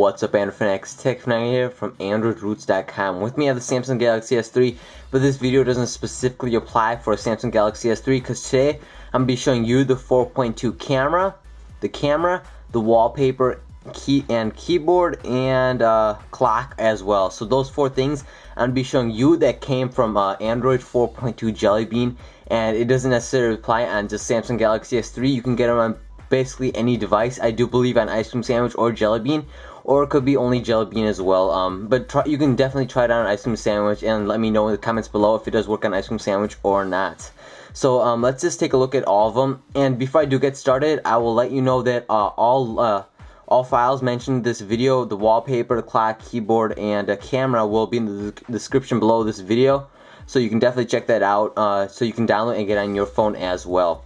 What's up, Android Fanatics? Tech here from AndroidRootz.com. With me, I have the Samsung Galaxy S3, but this video doesn't specifically apply for a Samsung Galaxy S3 because today I'm going to be showing you the 4.2 camera, the camera, the wallpaper, key and keyboard, and uh, clock as well. So those four things I'm going to be showing you that came from uh, Android 4.2 Jelly Bean, and it doesn't necessarily apply on just Samsung Galaxy S3. You can get them on basically any device. I do believe on ice cream sandwich or jelly bean, or it could be only jelly bean as well. Um, but try, you can definitely try it on ice cream sandwich and let me know in the comments below if it does work on ice cream sandwich or not. So um, let's just take a look at all of them. And before I do get started, I will let you know that uh, all uh, all files mentioned in this video, the wallpaper, the clock, keyboard, and a camera will be in the description below this video. So you can definitely check that out. Uh, so you can download and get on your phone as well.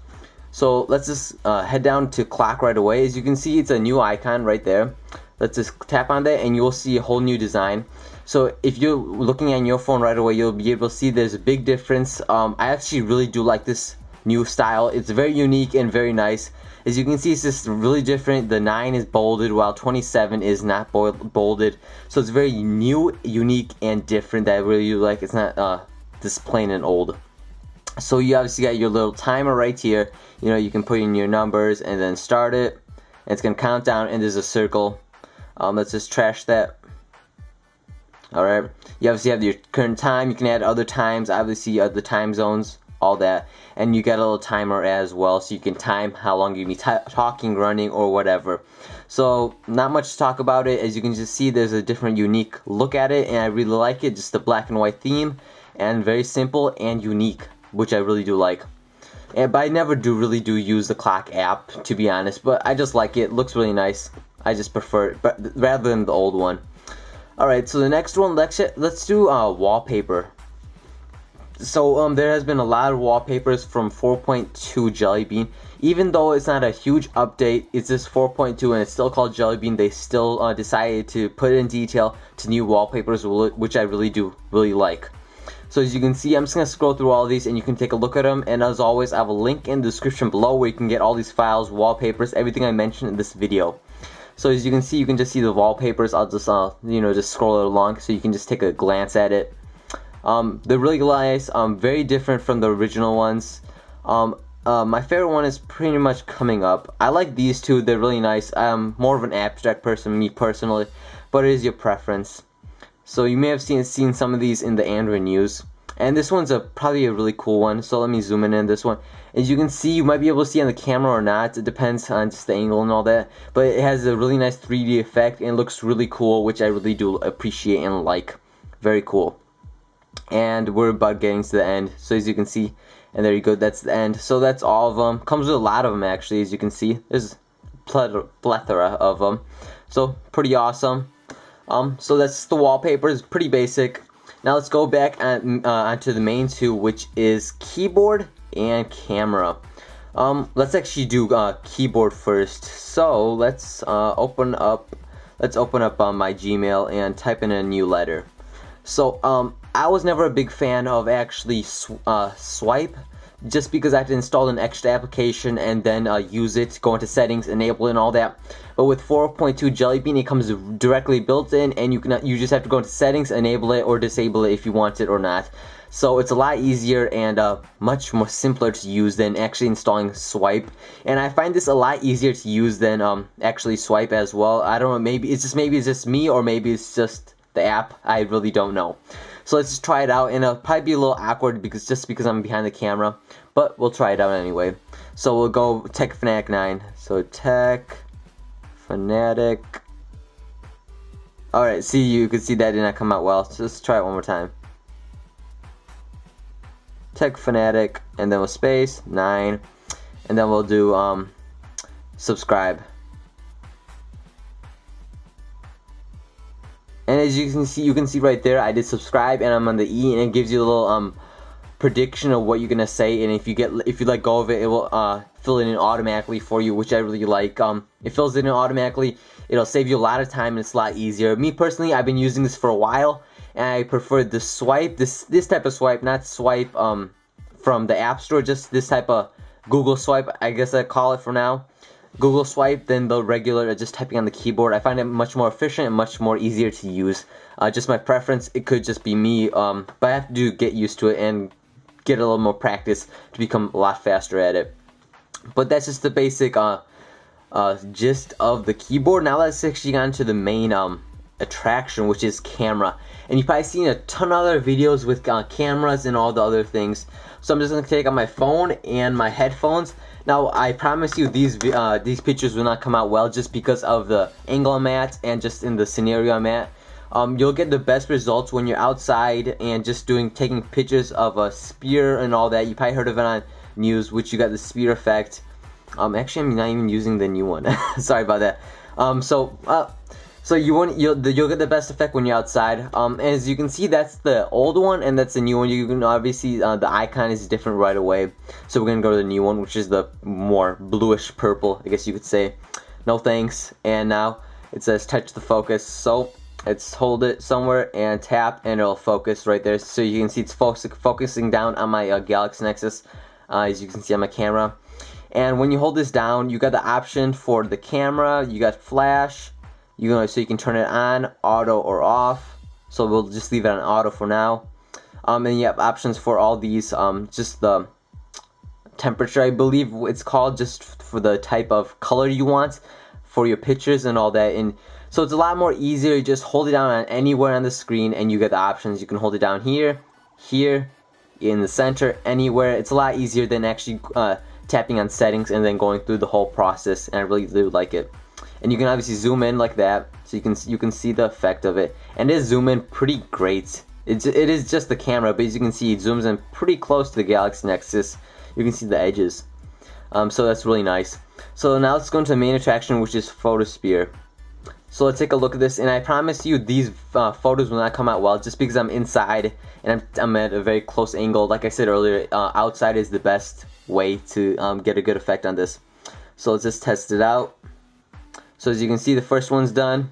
So let's just uh, head down to clock right away. As you can see, it's a new icon right there. Let's just tap on that and you'll see a whole new design. So if you're looking at your phone right away, you'll be able to see there's a big difference. Um, I actually really do like this new style. It's very unique and very nice. As you can see, it's just really different. The 9 is bolded while 27 is not bolded. So it's very new, unique, and different that I really like. It's not uh, just plain and old. So you obviously got your little timer right here. You know, you can put in your numbers and then start it. It's going to count down and there's a circle. Um, let's just trash that. Alright. You obviously have your current time. You can add other times. Obviously, other time zones. All that. And you got a little timer as well. So you can time how long you be talking, running, or whatever. So, not much to talk about it. As you can just see, there's a different, unique look at it. And I really like it. Just the black and white theme. And very simple and unique which I really do like. And, but I never do really do use the clock app, to be honest. But I just like it. it looks really nice. I just prefer it, but rather than the old one. Alright, so the next one, let's, let's do uh, wallpaper. So um, there has been a lot of wallpapers from 4.2 Jelly Bean. Even though it's not a huge update, it's just 4.2 and it's still called Jelly Bean, they still uh, decided to put in detail to new wallpapers, which I really do really like. So as you can see, I'm just going to scroll through all these and you can take a look at them. And as always, I have a link in the description below where you can get all these files, wallpapers, everything I mentioned in this video. So as you can see, you can just see the wallpapers. I'll just, uh, you know, just scroll it along so you can just take a glance at it. Um, they're really nice, um, very different from the original ones. Um, uh, my favorite one is pretty much coming up. I like these two, they're really nice. I'm more of an abstract person, me personally, but it is your preference. So you may have seen seen some of these in the Android news. And this one's a probably a really cool one. So let me zoom in on this one. As you can see, you might be able to see on the camera or not. It depends on just the angle and all that. But it has a really nice 3D effect and looks really cool, which I really do appreciate and like. Very cool. And we're about getting to the end. So as you can see, and there you go, that's the end. So that's all of them. Comes with a lot of them actually, as you can see. There's plethora of them. So pretty awesome. Um, so that's the wallpaper. It's pretty basic. Now let's go back on, uh, onto the main two, which is keyboard and camera. Um, let's actually do uh, keyboard first. So let's uh, open up. Let's open up uh, my Gmail and type in a new letter. So um, I was never a big fan of actually sw uh, Swype just because I have to install an extra application and then uh, use it, go into settings, enable it and all that. But with 4.2 Jelly Bean, it comes directly built in and you can you just have to go into settings, enable it or disable it if you want it or not. So it's a lot easier and uh, much more simpler to use than actually installing Swype. And I find this a lot easier to use than um, actually Swype as well. I don't know, maybe it's just maybe it's just me or maybe it's just the app. I really don't know. So let's just try it out, and it'll probably be a little awkward because just because I'm behind the camera, but we'll try it out anyway. So we'll go Tech Fanatic 9. So Tech Fanatic. Alright, see, you can see that did not come out well. So let's try it one more time. Tech Fanatic, and then we'll space, 9, and then we'll do um, subscribe. As you can see, you can see right there, I did subscribe and I'm on the E and it gives you a little um prediction of what you're gonna say and if you get if you let go of it, it will uh fill it in automatically for you, which I really like. Um, it fills it in automatically. It'll save you a lot of time and it's a lot easier. Me personally, I've been using this for a while and I prefer the swipe, this this type of swipe, not Swype um from the App Store, just this type of Google swipe, I guess I call it for now. Google Swipe than the regular just typing on the keyboard. I find it much more efficient and much more easier to use. Uh, just my preference. It could just be me, um, but I have to get used to it and get a little more practice to become a lot faster at it. But that's just the basic uh, uh, gist of the keyboard. Now let's actually get into the main um, attraction, which is camera. And you've probably seen a ton of other videos with uh, cameras and all the other things. So I'm just gonna take out my phone and my headphones. Now I promise you these uh, these pictures will not come out well just because of the angle I'm at and just in the scenario I'm at. Um, you'll get the best results when you're outside and just doing taking pictures of a sphere and all that. You probably heard of it on news, which you got the sphere effect. Um, actually, I'm not even using the new one. Sorry about that. Um, so uh, so you want you'll you'll get the best effect when you're outside. Um, as you can see, that's the old one and that's the new one. You can obviously uh, the icon is different right away. So we're gonna go to the new one, which is the more bluish purple, I guess you could say. No thanks. And now it says touch the focus. So it's hold it somewhere and tap and it'll focus right there. So you can see it's focusing down on my uh, Galaxy Nexus, uh, as you can see on my camera. And when you hold this down, you got the option for the camera. You got flash you know, so you can turn it on, auto, or off. So we'll just leave it on auto for now. Um, and you have options for all these. Um, just the temperature, I believe it's called, just for the type of color you want for your pictures and all that. And so it's a lot more easier. You just hold it down on anywhere on the screen, and you get the options. You can hold it down here, here, in the center, anywhere. It's a lot easier than actually uh, tapping on settings and then going through the whole process. And I really do like it and you can obviously zoom in like that so you can you can see the effect of it. And it zoom in pretty great. It's, it is just the camera but as you can see it zooms in pretty close to the Galaxy Nexus. You can see the edges. Um, so that's really nice. So now let's go into the main attraction which is Photosphere. So let's take a look at this and I promise you these uh, photos will not come out well just because I'm inside and I'm, I'm at a very close angle. Like I said earlier uh, outside is the best way to um, get a good effect on this. So let's just test it out so as you can see, the first one's done.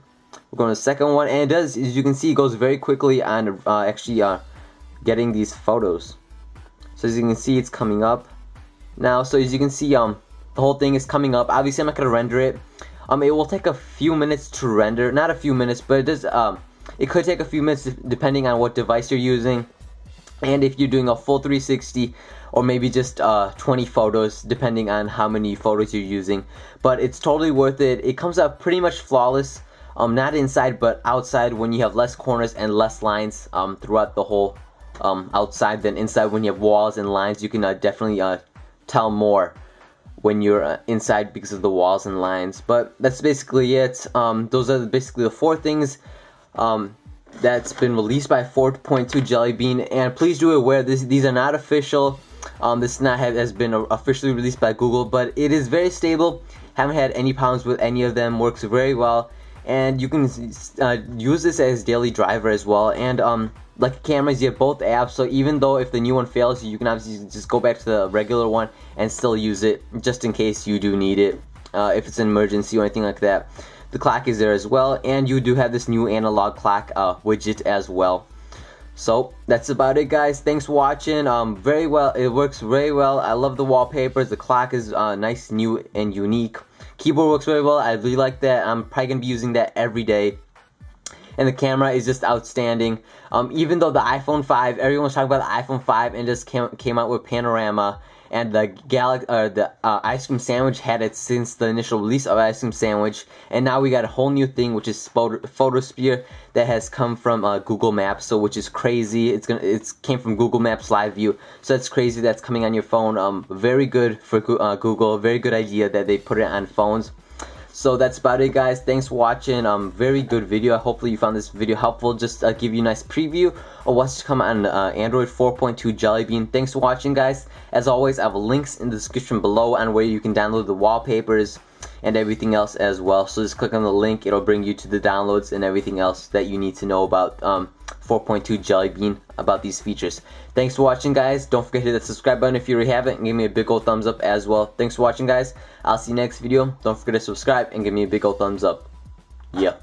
We're going to the second one, and it does, as you can see, it goes very quickly on uh, actually uh, getting these photos. So as you can see, it's coming up now. So as you can see, um, the whole thing is coming up. Obviously, I'm not gonna render it. Um, it will take a few minutes to render. Not a few minutes, but it does. Um, it could take a few minutes depending on what device you're using, and if you're doing a full 360 or maybe just uh, 20 photos depending on how many photos you're using. But it's totally worth it. It comes out pretty much flawless. Um, not inside but outside when you have less corners and less lines um, throughout the whole um, outside than inside when you have walls and lines. You can uh, definitely uh, tell more when you're uh, inside because of the walls and lines. But that's basically it. Um, those are basically the four things. Um, that's been released by 4.2 Jelly Bean and please do aware this these are not official um, this not have, has been officially released by Google, but it is very stable. Haven't had any problems with any of them. Works very well, and you can uh, use this as daily driver as well. And um, like cameras, you have both apps. So even though if the new one fails, you can obviously just go back to the regular one and still use it just in case you do need it. Uh, if it's an emergency or anything like that. The clock is there as well, and you do have this new analog clock uh, widget as well. So that's about it guys. Thanks for watching. Um, very well. It works very well. I love the wallpapers. The clock is uh, nice, new, and unique. Keyboard works very well. I really like that. I'm probably gonna be using that every day. And the camera is just outstanding. Um, even though the iPhone 5, everyone's talking about the iPhone 5 and just came, came out with panorama and the Galaxy, uh, the uh, ice cream sandwich had it since the initial release of ice cream sandwich, and now we got a whole new thing which is Photosphere that has come from uh, Google Maps, so which is crazy. It's gonna it's came from Google Maps Live View, so that's crazy. That's coming on your phone. Um, very good for uh, Google. Very good idea that they put it on phones. So that's about it guys. Thanks for watching. Um, very good video. Hopefully you found this video helpful. Just uh, give you a nice preview of what's to come on uh, Android 4.2 Jelly Bean. Thanks for watching guys. As always, I have links in the description below on where you can download the wallpapers and everything else as well. So just click on the link. It'll bring you to the downloads and everything else that you need to know about um, 4.2 Jelly Bean about these features. Thanks for watching, guys. Don't forget to hit that subscribe button if you already haven't, and give me a big old thumbs up as well. Thanks for watching, guys. I'll see you next video. Don't forget to subscribe and give me a big old thumbs up. Yeah.